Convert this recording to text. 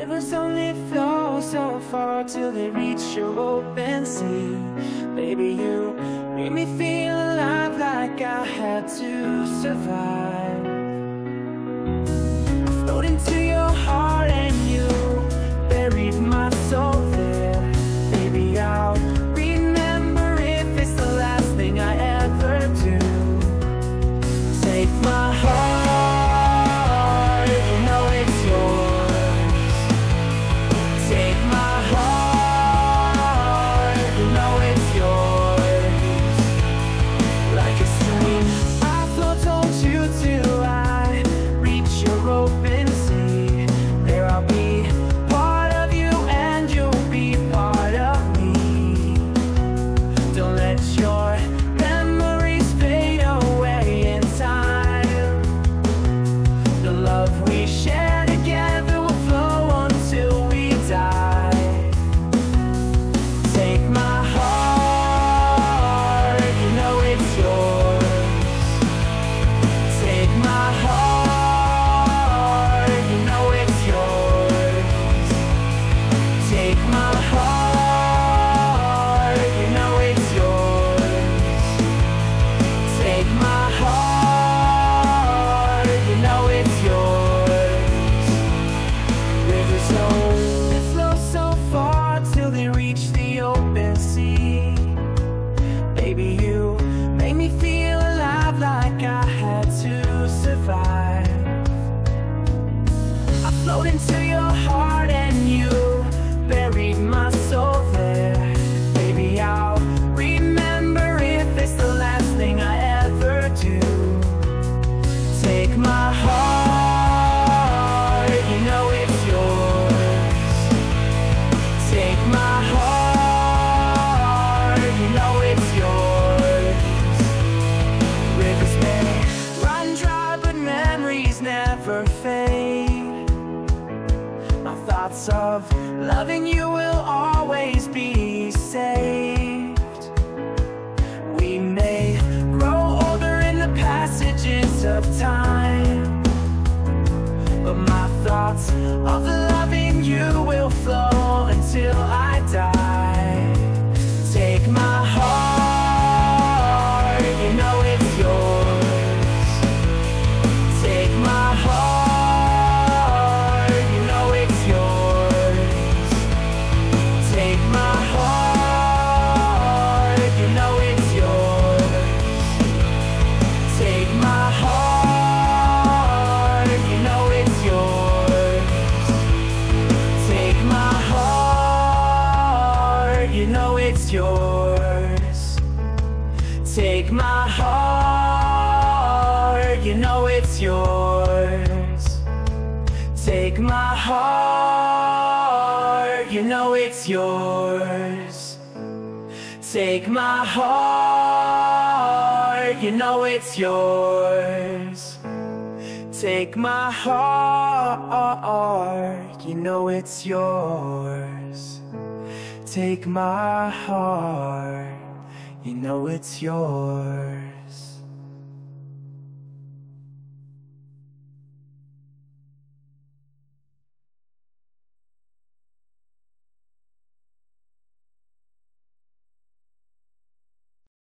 Rivers only flow so far till they reach your open sea. Baby, you made me feel alive like I had to survive. of Loving you will always be saved. We may grow older in the passages of time But my thoughts of the yours. Take my heart, you know it's yours. Take my heart, you know it's yours. Take my heart, you know it's yours. Take my heart, you know it's yours. Take my heart, you know it's yours.